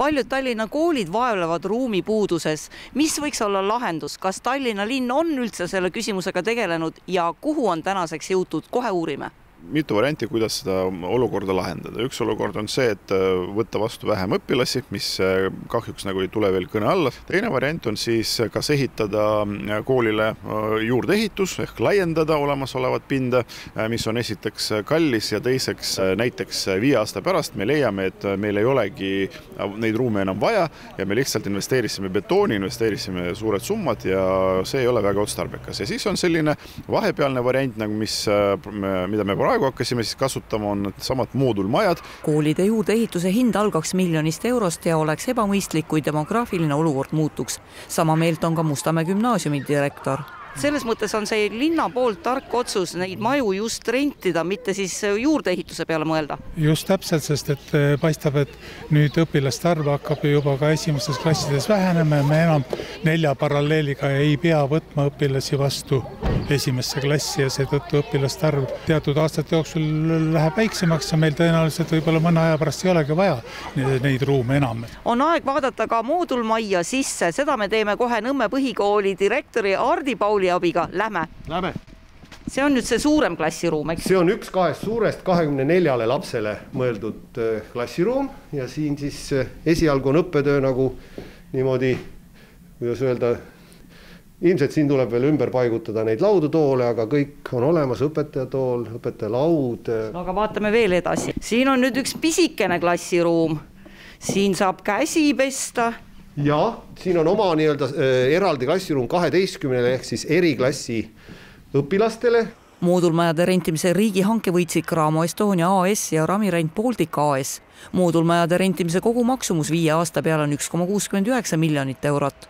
paljud Tallinna koolid vaevlevad ruumipuuduses. mis võiks olla lahendus, kas Tallinna linn on üldse selle küsimusega tegelenud ja kuhu on tänaseks jõutud, kohe uurime mitu varianti, kuidas seda olukorda lahendada. üks olukord on see, et äh, võtta vastu vähem õpilasi, mis äh, kahjuks nagu ei tule veel kõne alla. teine variant on siis kas ehitada äh, koolile juurdeehitus ehk laiendada olemasolevat pinda, mis on esiteks kallis ja teiseks näiteks viie aasta pärast me leiame, et meil ei olegi neid ruume enam vaja ja me lihtsalt investeerisime betooni, investeerisime suured summad ja see ei ole väga otstarbekas. ja siis on selline vahepealne variant nagu, mis, mida me praegu hakkasime siis kasutama, on needsamad moodulmajad. koolide juurdeehituse hind algaks miljonist eurost ja oleks ebamõistlik, kui demograafiline olukord muutuks. sama meelt on ka Mustamäe gümnaasiumi direktor selles mõttes on see linna poolt tark otsus neid maju just rentida, mitte siis juurdeehituse peale mõelda. just täpselt, sest et eh, paistab, et nüüd õpilaste arv hakkab juba ka esimestes klassides vähenema ja me enam nelja paralleeliga ei pea võtma õpilasi vastu esimesse klassi ja seetõttu õpilaste arv teatud aastate jooksul läheb väiksemaks ja meil tõenäoliselt võib-olla mõne aja pärast ei olegi vaja neid ruume enam. on aeg vaadata ka moodulmajja sisse, seda me teeme kohe Nõmme põhikooli direktori Hardi Pauli abiga, lähme. Lähme see on nüüd see suurem klassiruum, eks? see on üks kahest suurest kahekümne neljale lapsele mõeldud äh, klassiruum ja siin siis äh, esialgu on õppetöö nagu niimoodi, kuidas öelda, ilmselt siin tuleb veel ümber paigutada neid laudu, toole, aga kõik on olemas, õpetajatool, õpetajalaud. no aga vaatame veel edasi, siin on nüüd üks pisikene klassiruum, siin saab käsi pesta. Ja siin on oma nii-öelda äh, eraldi klassiruum kaheteistkümnele ehk siis eriklassi õpilastele moodulmajade rentimise riigihanke võitsid Cramo Estonia AS ja Ramirent Baltic AS. moodulmajade rentimise kogumaksumus viie aasta peale on üks koma kuuskümmend üheksa miljonit eurot